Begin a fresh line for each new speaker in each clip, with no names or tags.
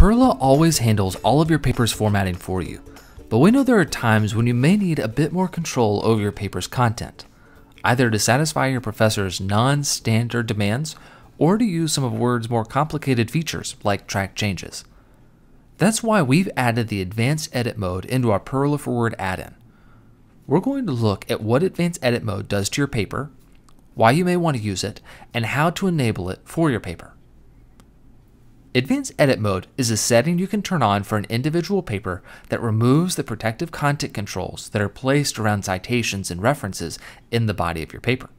PERRLA always handles all of your paper's formatting for you, but we know there are times when you may need a bit more control over your paper's content, either to satisfy your professor's non-standard demands or to use some of Word's more complicated features like track changes. That's why we've added the Advanced Edit mode into our PERRLA for Word add-in. We're going to look at what Advanced Edit mode does to your paper, why you may want to use it, and how to enable it for your paper. Advanced Edit Mode is a setting you can turn on for an individual paper that removes the protective content controls that are placed around citations and references in the body of your paper.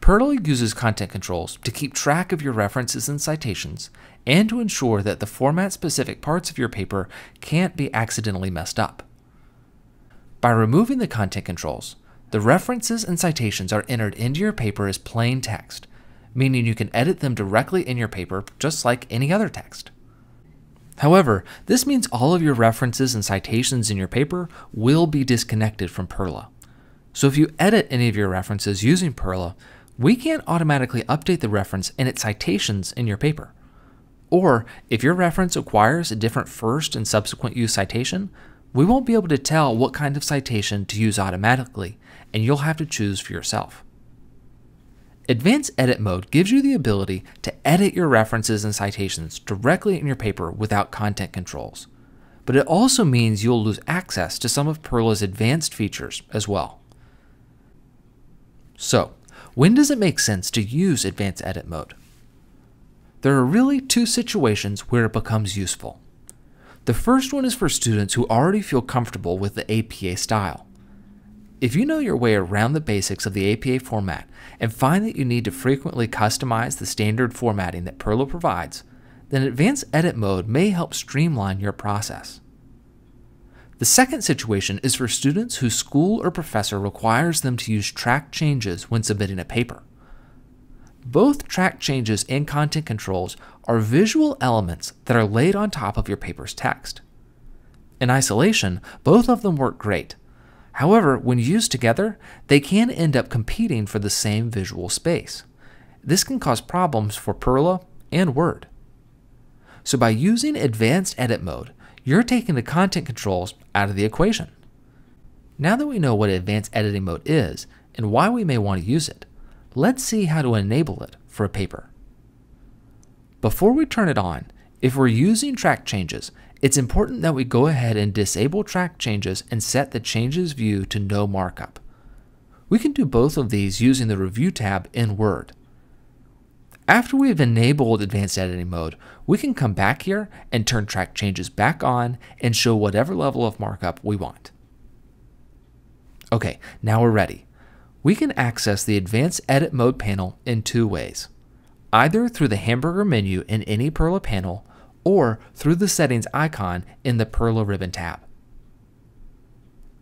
PERRLA uses content controls to keep track of your references and citations and to ensure that the format specific parts of your paper can't be accidentally messed up. By removing the content controls, the references and citations are entered into your paper as plain text meaning you can edit them directly in your paper just like any other text. However, this means all of your references and citations in your paper will be disconnected from PERRLA. So if you edit any of your references using PERRLA, we can't automatically update the reference and its citations in your paper. Or if your reference acquires a different first and subsequent use citation, we won't be able to tell what kind of citation to use automatically, and you'll have to choose for yourself. Advanced Edit Mode gives you the ability to edit your references and citations directly in your paper without content controls. But it also means you'll lose access to some of PERRLA's advanced features as well. So, when does it make sense to use Advanced Edit Mode? There are really two situations where it becomes useful. The first one is for students who already feel comfortable with the APA style. If you know your way around the basics of the APA format and find that you need to frequently customize the standard formatting that PERRLA provides, then Advanced Edit Mode may help streamline your process. The second situation is for students whose school or professor requires them to use track changes when submitting a paper. Both track changes and content controls are visual elements that are laid on top of your paper's text. In isolation, both of them work great, However, when used together, they can end up competing for the same visual space. This can cause problems for PERRLA and Word. So by using Advanced Edit Mode, you're taking the content controls out of the equation. Now that we know what Advanced Editing Mode is and why we may want to use it, let's see how to enable it for a paper. Before we turn it on, if we're using track changes, it's important that we go ahead and disable track changes and set the changes view to no markup. We can do both of these using the Review tab in Word. After we've enabled Advanced Editing Mode, we can come back here and turn track changes back on and show whatever level of markup we want. Okay, now we're ready. We can access the Advanced Edit Mode panel in two ways, either through the hamburger menu in any PERRLA panel or through the settings icon in the PERRLA ribbon tab.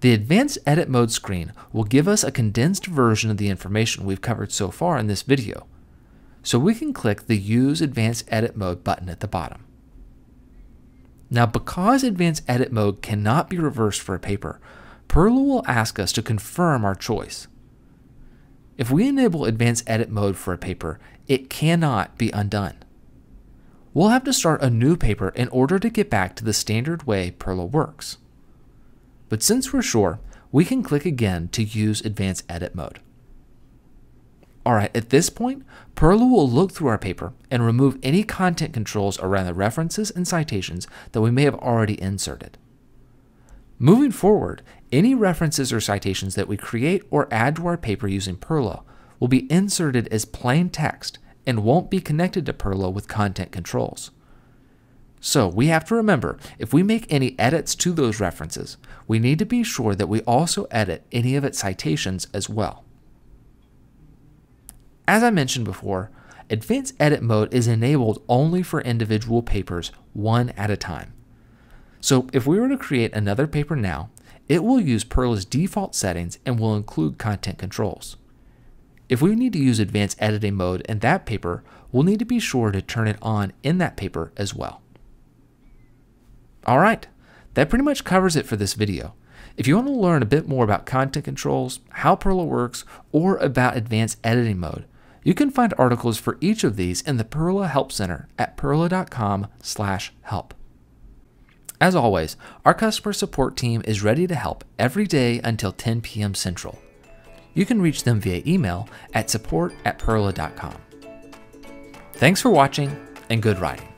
The Advanced Edit Mode screen will give us a condensed version of the information we've covered so far in this video, so we can click the Use Advanced Edit Mode button at the bottom. Now because Advanced Edit Mode cannot be reversed for a paper, PERRLA will ask us to confirm our choice. If we enable Advanced Edit Mode for a paper, it cannot be undone we'll have to start a new paper in order to get back to the standard way PERRLA works. But since we're sure, we can click again to use Advanced Edit Mode. Alright, at this point, PERRLA will look through our paper and remove any content controls around the references and citations that we may have already inserted. Moving forward, any references or citations that we create or add to our paper using PERRLA will be inserted as plain text and won't be connected to PERRLA with content controls. So we have to remember, if we make any edits to those references, we need to be sure that we also edit any of its citations as well. As I mentioned before, Advanced Edit Mode is enabled only for individual papers one at a time. So if we were to create another paper now, it will use PERRLA's default settings and will include content controls. If we need to use advanced editing mode in that paper, we'll need to be sure to turn it on in that paper as well. Alright, that pretty much covers it for this video. If you want to learn a bit more about content controls, how PERRLA works, or about advanced editing mode, You can find articles for each of these in the PERRLA Help Center at perrla.com/help. As always, our customer support team is ready to help every day until 10 p.m. Central. You can reach them via email at support at perrla.com. Thanks for watching and good writing.